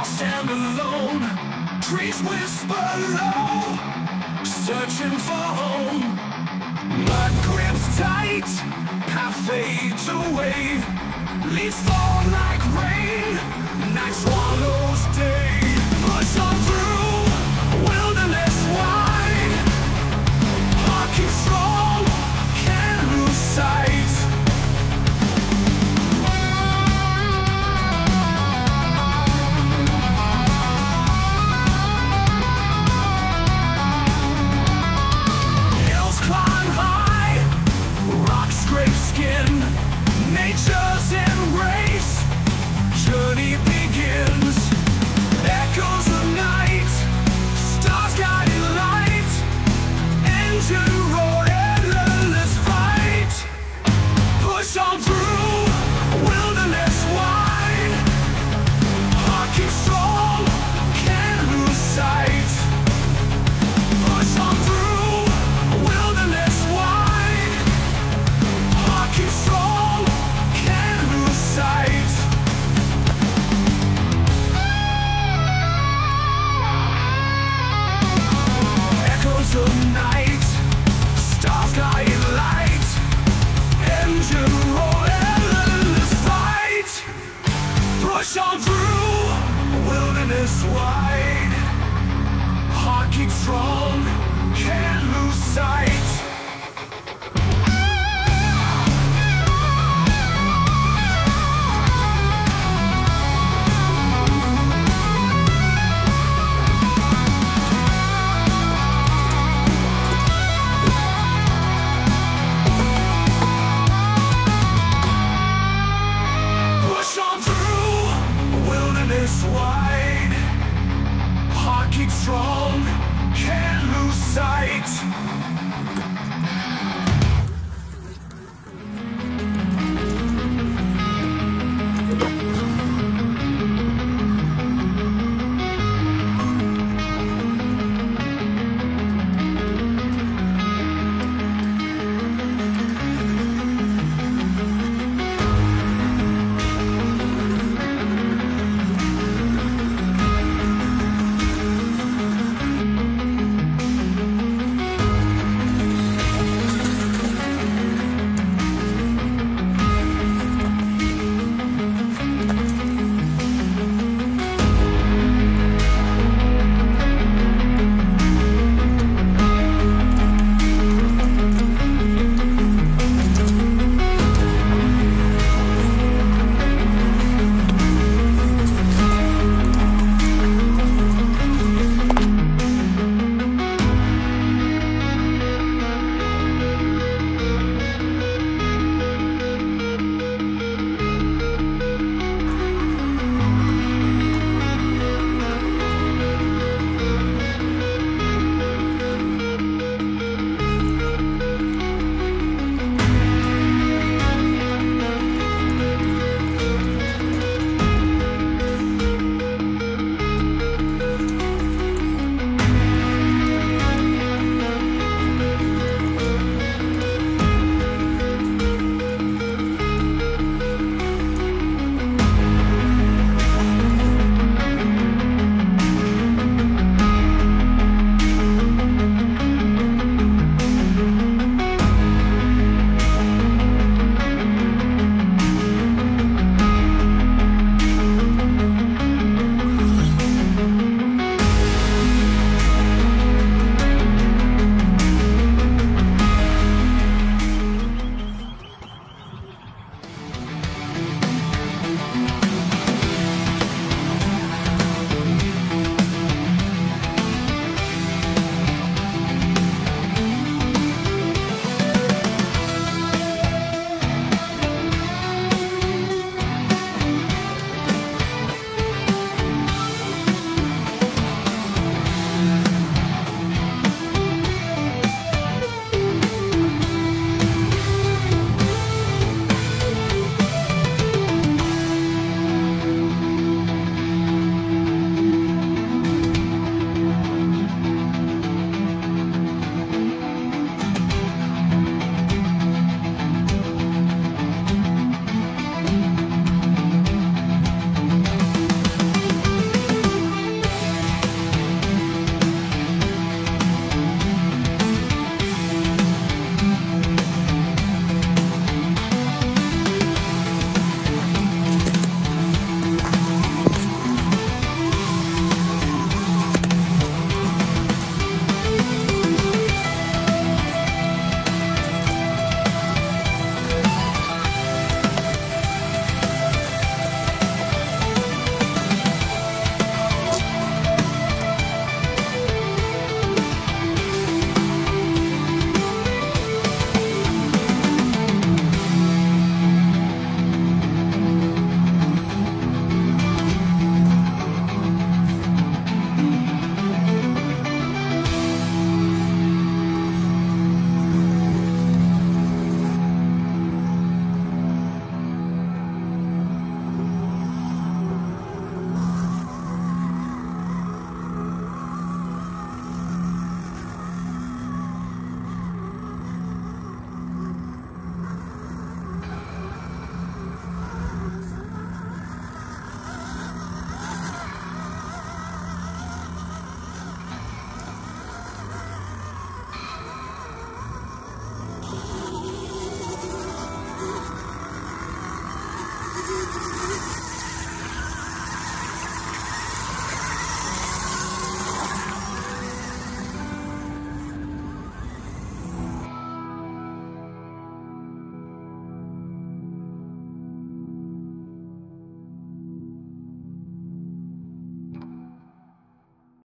lost and alone. Trees whisper low, searching for home. Mud grips tight, path fades away. Leaves fall like rain, night swallows day. Push on through. strong, can't lose sight.